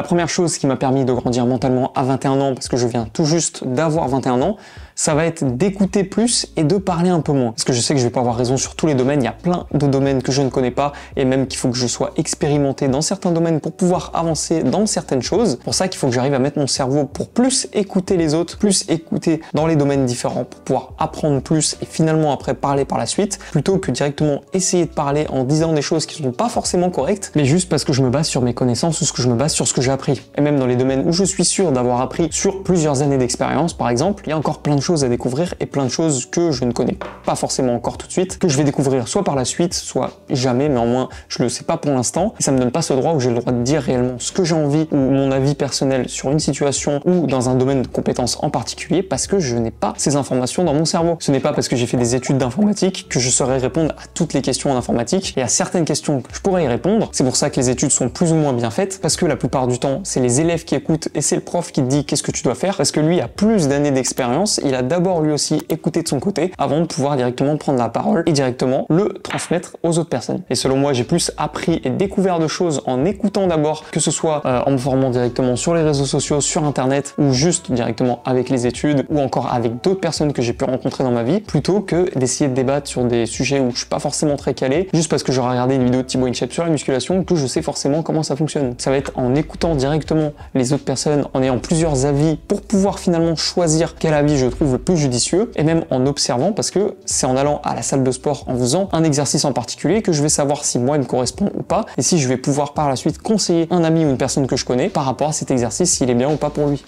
La première chose qui m'a permis de grandir mentalement à 21 ans, parce que je viens tout juste d'avoir 21 ans, ça va être d'écouter plus et de parler un peu moins. Parce que je sais que je vais pas avoir raison sur tous les domaines, il y a plein de domaines que je ne connais pas et même qu'il faut que je sois expérimenté dans certains domaines pour pouvoir avancer dans certaines choses. Pour ça qu'il faut que j'arrive à mettre mon cerveau pour plus écouter les autres, plus écouter dans les domaines différents pour pouvoir apprendre plus et finalement après parler par la suite, plutôt que directement essayer de parler en disant des choses qui sont pas forcément correctes, mais juste parce que je me base sur mes connaissances ou ce que je me base sur ce que appris. Et même dans les domaines où je suis sûr d'avoir appris sur plusieurs années d'expérience, par exemple, il y a encore plein de choses à découvrir et plein de choses que je ne connais pas forcément encore tout de suite, que je vais découvrir soit par la suite, soit jamais, mais au moins je le sais pas pour l'instant. Et ça me donne pas ce droit où j'ai le droit de dire réellement ce que j'ai envie ou mon avis personnel sur une situation ou dans un domaine de compétences en particulier parce que je n'ai pas ces informations dans mon cerveau. Ce n'est pas parce que j'ai fait des études d'informatique que je saurais répondre à toutes les questions en informatique et à certaines questions que je pourrais y répondre. C'est pour ça que les études sont plus ou moins bien faites parce que la plupart du c'est les élèves qui écoutent et c'est le prof qui te dit qu'est-ce que tu dois faire parce que lui a plus d'années d'expérience, il a d'abord lui aussi écouté de son côté avant de pouvoir directement prendre la parole et directement le transmettre aux autres personnes. Et selon moi, j'ai plus appris et découvert de choses en écoutant d'abord, que ce soit euh, en me formant directement sur les réseaux sociaux, sur internet ou juste directement avec les études ou encore avec d'autres personnes que j'ai pu rencontrer dans ma vie, plutôt que d'essayer de débattre sur des sujets où je suis pas forcément très calé, juste parce que j'aurais regardé une vidéo de Thibaut Inchep sur la musculation que je sais forcément comment ça fonctionne. Ça va être en écoutant directement les autres personnes, en ayant plusieurs avis pour pouvoir finalement choisir quel avis je trouve le plus judicieux et même en observant parce que c'est en allant à la salle de sport en faisant un exercice en particulier que je vais savoir si moi il me correspond ou pas et si je vais pouvoir par la suite conseiller un ami ou une personne que je connais par rapport à cet exercice s'il est bien ou pas pour lui.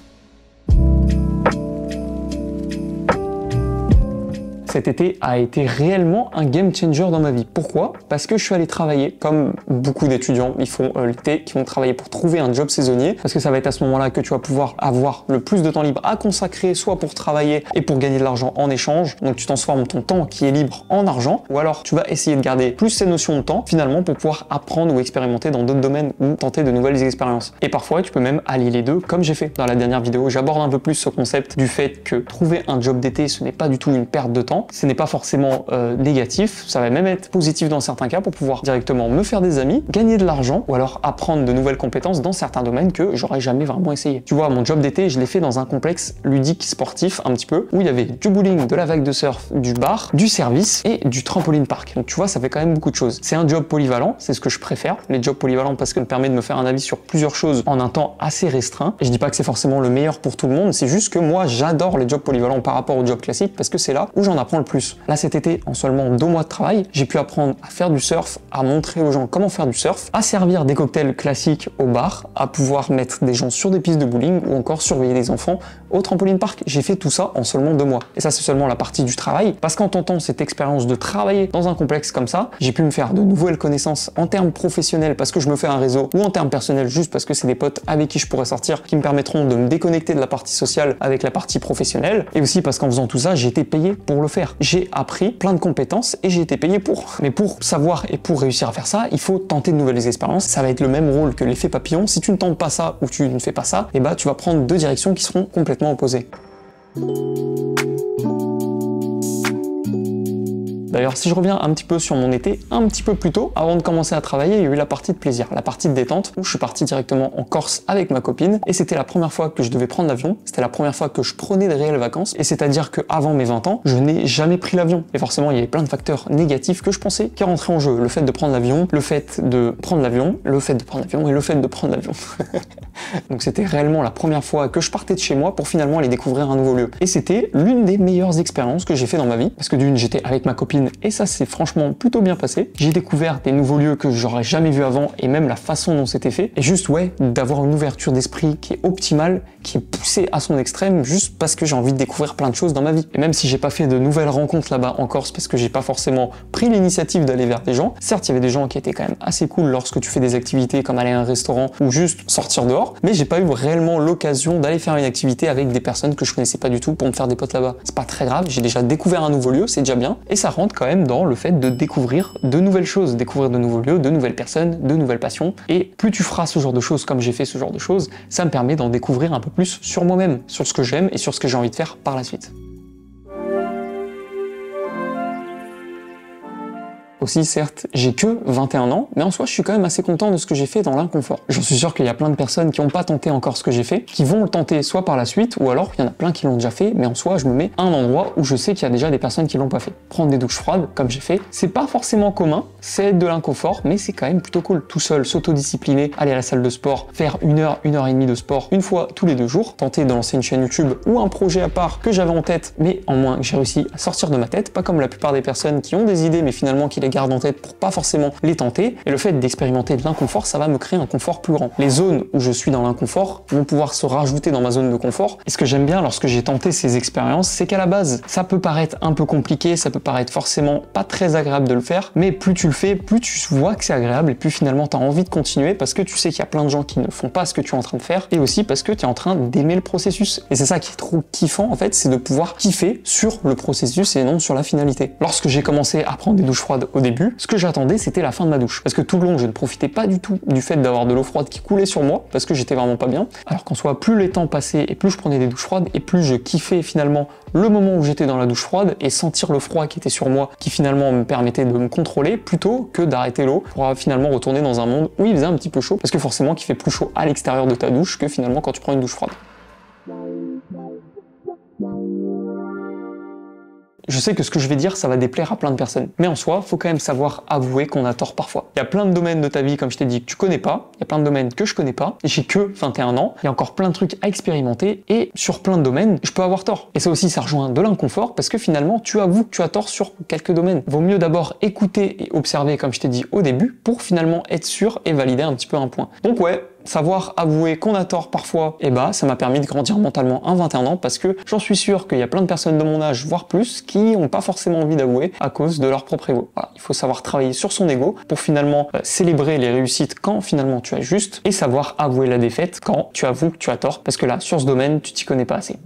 Cet été a été réellement un game changer dans ma vie. Pourquoi? Parce que je suis allé travailler, comme beaucoup d'étudiants, ils font euh, l'été, qui vont travailler pour trouver un job saisonnier, parce que ça va être à ce moment-là que tu vas pouvoir avoir le plus de temps libre à consacrer, soit pour travailler et pour gagner de l'argent en échange. Donc tu transformes ton temps qui est libre en argent, ou alors tu vas essayer de garder plus ces notions de temps, finalement, pour pouvoir apprendre ou expérimenter dans d'autres domaines ou tenter de nouvelles expériences. Et parfois, tu peux même allier les deux, comme j'ai fait dans la dernière vidéo. J'aborde un peu plus ce concept du fait que trouver un job d'été, ce n'est pas du tout une perte de temps, ce n'est pas forcément euh, négatif, ça va même être positif dans certains cas pour pouvoir directement me faire des amis, gagner de l'argent ou alors apprendre de nouvelles compétences dans certains domaines que j'aurais jamais vraiment essayé. Tu vois, mon job d'été, je l'ai fait dans un complexe ludique sportif un petit peu où il y avait du bowling, de la vague de surf, du bar, du service et du trampoline park. Donc tu vois, ça fait quand même beaucoup de choses. C'est un job polyvalent, c'est ce que je préfère, les jobs polyvalents parce que me permet de me faire un avis sur plusieurs choses en un temps assez restreint. Et je dis pas que c'est forcément le meilleur pour tout le monde, c'est juste que moi j'adore les jobs polyvalents par rapport aux jobs classiques parce que c'est là où j'en apprends le plus. Là, cet été, en seulement deux mois de travail, j'ai pu apprendre à faire du surf, à montrer aux gens comment faire du surf, à servir des cocktails classiques au bar, à pouvoir mettre des gens sur des pistes de bowling ou encore surveiller des enfants au trampoline park. J'ai fait tout ça en seulement deux mois. Et ça, c'est seulement la partie du travail. Parce qu'en tentant cette expérience de travailler dans un complexe comme ça, j'ai pu me faire de nouvelles connaissances en termes professionnels parce que je me fais un réseau ou en termes personnels juste parce que c'est des potes avec qui je pourrais sortir qui me permettront de me déconnecter de la partie sociale avec la partie professionnelle. Et aussi parce qu'en faisant tout ça, j'ai été payé pour le faire. J'ai appris plein de compétences et j'ai été payé pour. Mais pour savoir et pour réussir à faire ça, il faut tenter de nouvelles expériences. Ça va être le même rôle que l'effet papillon. Si tu ne tentes pas ça ou tu ne fais pas ça, et eh bah ben, tu vas prendre deux directions qui seront complètement opposées. D'ailleurs, si je reviens un petit peu sur mon été, un petit peu plus tôt, avant de commencer à travailler, il y a eu la partie de plaisir, la partie de détente, où je suis parti directement en Corse avec ma copine, et c'était la première fois que je devais prendre l'avion, c'était la première fois que je prenais de réelles vacances, et c'est-à-dire que avant mes 20 ans, je n'ai jamais pris l'avion. Et forcément, il y avait plein de facteurs négatifs que je pensais qui rentraient en jeu. Le fait de prendre l'avion, le fait de prendre l'avion, le fait de prendre l'avion et le fait de prendre l'avion. Donc c'était réellement la première fois que je partais de chez moi pour finalement aller découvrir un nouveau lieu. Et c'était l'une des meilleures expériences que j'ai fait dans ma vie, parce que d'une, j'étais avec ma copine et ça s'est franchement plutôt bien passé. J'ai découvert des nouveaux lieux que j'aurais jamais vu avant et même la façon dont c'était fait. Et juste ouais, d'avoir une ouverture d'esprit qui est optimale, qui est poussée à son extrême juste parce que j'ai envie de découvrir plein de choses dans ma vie. Et même si j'ai pas fait de nouvelles rencontres là-bas en Corse parce que j'ai pas forcément pris l'initiative d'aller vers des gens, certes il y avait des gens qui étaient quand même assez cool lorsque tu fais des activités comme aller à un restaurant ou juste sortir dehors, mais j'ai pas eu réellement l'occasion d'aller faire une activité avec des personnes que je connaissais pas du tout pour me faire des potes là-bas. C'est pas très grave, j'ai déjà découvert un nouveau lieu, c'est déjà bien, et ça rentre quand même dans le fait de découvrir de nouvelles choses, découvrir de nouveaux lieux, de nouvelles personnes, de nouvelles passions. Et plus tu feras ce genre de choses comme j'ai fait ce genre de choses, ça me permet d'en découvrir un peu plus sur moi-même, sur ce que j'aime et sur ce que j'ai envie de faire par la suite. Aussi, certes, j'ai que 21 ans, mais en soi, je suis quand même assez content de ce que j'ai fait dans l'inconfort. J'en suis sûr qu'il y a plein de personnes qui n'ont pas tenté encore ce que j'ai fait, qui vont le tenter soit par la suite, ou alors il y en a plein qui l'ont déjà fait, mais en soi, je me mets à un endroit où je sais qu'il y a déjà des personnes qui l'ont pas fait. Prendre des douches froides, comme j'ai fait, c'est pas forcément commun, c'est de l'inconfort, mais c'est quand même plutôt cool. Tout seul, s'autodiscipliner, aller à la salle de sport, faire une heure, une heure et demie de sport une fois tous les deux jours, tenter de lancer une chaîne YouTube ou un projet à part que j'avais en tête, mais en moins j'ai réussi à sortir de ma tête, pas comme la plupart des personnes qui ont des idées mais finalement qui les gardent en tête pour pas forcément les tenter. Et le fait d'expérimenter de l'inconfort, ça va me créer un confort plus grand. Les zones où je suis dans l'inconfort vont pouvoir se rajouter dans ma zone de confort. Et ce que j'aime bien lorsque j'ai tenté ces expériences, c'est qu'à la base, ça peut paraître un peu compliqué, ça peut paraître forcément pas très agréable de le faire, mais plus tu le fais, plus tu vois que c'est agréable et plus finalement tu as envie de continuer parce que tu sais qu'il y a plein de gens qui ne font pas ce que tu es en train de faire et aussi parce que tu es en train d'aimer le processus. Et c'est ça qui est trop kiffant en fait, c'est de pouvoir kiffer sur le processus et non sur la finalité. Lorsque j'ai commencé à prendre des douches froides au ce que j'attendais c'était la fin de ma douche. Parce que tout le long je ne profitais pas du tout du fait d'avoir de l'eau froide qui coulait sur moi parce que j'étais vraiment pas bien. Alors qu'en soit plus les temps passaient et plus je prenais des douches froides et plus je kiffais finalement le moment où j'étais dans la douche froide et sentir le froid qui était sur moi qui finalement me permettait de me contrôler plutôt que d'arrêter l'eau pour finalement retourner dans un monde où il faisait un petit peu chaud parce que forcément qu'il fait plus chaud à l'extérieur de ta douche que finalement quand tu prends une douche froide. Je sais que ce que je vais dire, ça va déplaire à plein de personnes. Mais en soi, faut quand même savoir avouer qu'on a tort parfois. Il y a plein de domaines de ta vie, comme je t'ai dit, que tu connais pas. Il y a plein de domaines que je connais pas. J'ai que 21 ans. Il y a encore plein de trucs à expérimenter. Et sur plein de domaines, je peux avoir tort. Et ça aussi, ça rejoint de l'inconfort parce que finalement, tu avoues que tu as tort sur quelques domaines. Vaut mieux d'abord écouter et observer, comme je t'ai dit au début, pour finalement être sûr et valider un petit peu un point. Donc ouais, savoir avouer qu'on a tort parfois, et eh bah ça m'a permis de grandir mentalement à 21 ans parce que j'en suis sûr qu'il y a plein de personnes de mon âge, voire plus, qui n'ont pas forcément envie d'avouer à cause de leur propre ego. il faut savoir travailler sur son ego pour finalement euh, célébrer les réussites quand finalement tu as juste et savoir avouer la défaite quand tu avoues que tu as tort parce que là, sur ce domaine, tu t'y connais pas assez.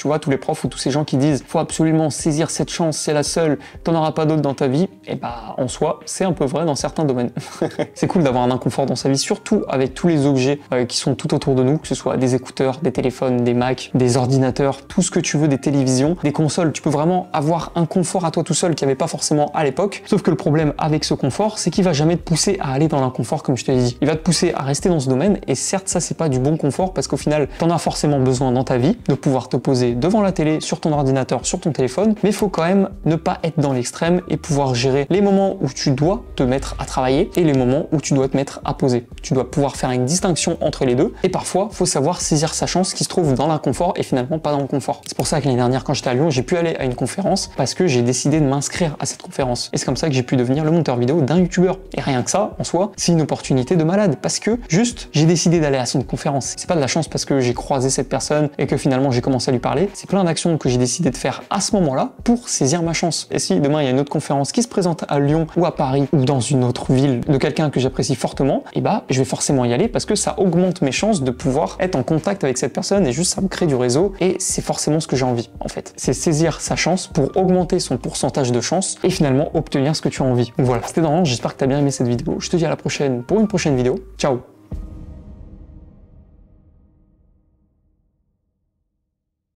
Tu vois, tous les profs ou tous ces gens qui disent faut absolument saisir cette chance, c'est la seule, t'en auras pas d'autre dans ta vie, et bah en soi, c'est un peu vrai dans certains domaines. c'est cool d'avoir un inconfort dans sa vie, surtout avec tous les objets euh, qui sont tout autour de nous, que ce soit des écouteurs, des téléphones, des Macs, des ordinateurs, tout ce que tu veux, des télévisions, des consoles. Tu peux vraiment avoir un confort à toi tout seul qui avait pas forcément à l'époque. Sauf que le problème avec ce confort, c'est qu'il va jamais te pousser à aller dans l'inconfort comme je te l'ai dit. Il va te pousser à rester dans ce domaine, et certes, ça c'est pas du bon confort parce qu'au final, t'en as forcément besoin dans ta vie de pouvoir te poser devant la télé, sur ton ordinateur, sur ton téléphone, mais il faut quand même ne pas être dans l'extrême et pouvoir gérer les moments où tu dois te mettre à travailler et les moments où tu dois te mettre à poser. Tu dois pouvoir faire une distinction entre les deux et parfois, faut savoir saisir sa chance qui se trouve dans l'inconfort et finalement pas dans le confort. C'est pour ça que l'année dernière, quand j'étais à Lyon, j'ai pu aller à une conférence parce que j'ai décidé de m'inscrire à cette conférence. Et c'est comme ça que j'ai pu devenir le monteur vidéo d'un youtubeur. Et rien que ça, en soi, c'est une opportunité de malade parce que juste, j'ai décidé d'aller à cette conférence. C'est pas de la chance parce que j'ai croisé cette personne et que finalement j'ai commencé à lui parler. C'est plein d'actions que j'ai décidé de faire à ce moment-là pour saisir ma chance. Et si demain il y a une autre conférence qui se présente à Lyon ou à Paris ou dans une autre ville de quelqu'un que j'apprécie fortement, et eh bah je vais forcément y aller parce que ça augmente mes chances de pouvoir être en contact avec cette personne et juste ça me crée du réseau et c'est forcément ce que j'ai envie en fait. C'est saisir sa chance pour augmenter son pourcentage de chance et finalement obtenir ce que tu as envie. Voilà, c'était dans j'espère que tu as bien aimé cette vidéo. Je te dis à la prochaine pour une prochaine vidéo. Ciao